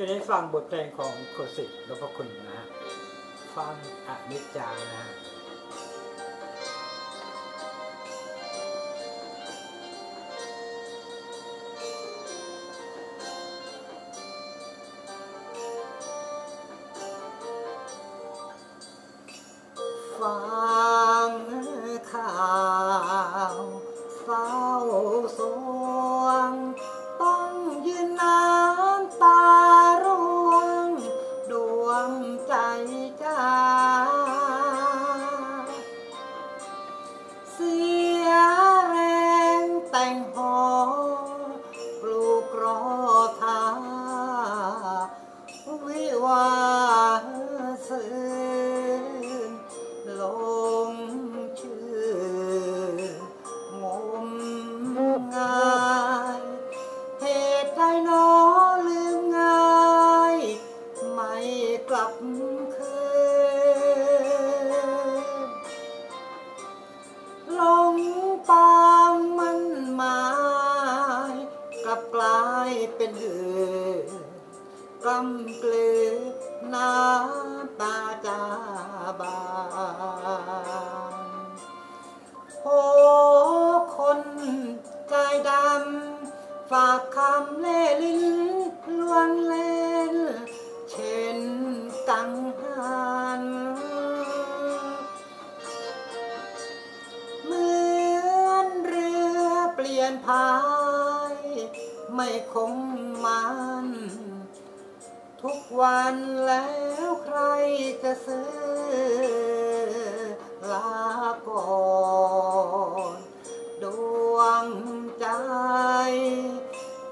จะได้ฟังบทเพลงของโคสิตนพคุณนะฮะฟังอนิจจานะฮะฟัง นเหือกำกลือน้ำตาจาบานโอ้คนใจดำ ฝากคำเล่ลิ้นลวงเล่น เช่นกังหันเหมือนเรือเปลี่ยนพา ไม่คงมันทุกวันแล้วใครจะซื้อลาก่อนดวงใจ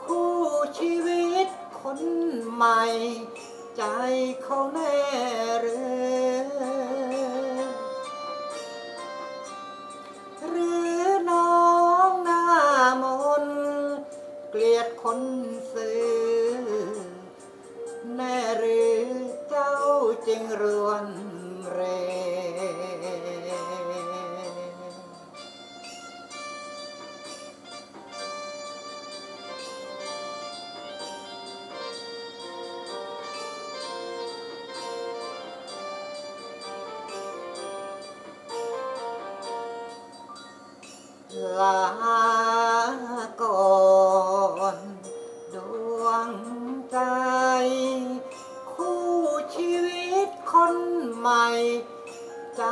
คู่ชีวิตคนใหม่ ใจเขาแน่หรือ จ้าจึงรวนเรล คนใหม่ ใจ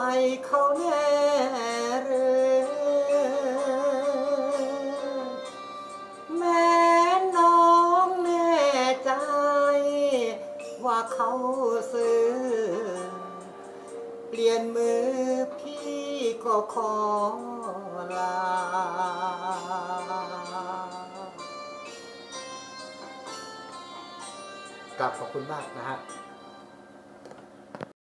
เขาแน่หรือแม้น้องแน่ใจ ว่าเขาซื้อ เปลี่ยนมือพี่ก็ขอลากลับขอบคุณมากนะฮะ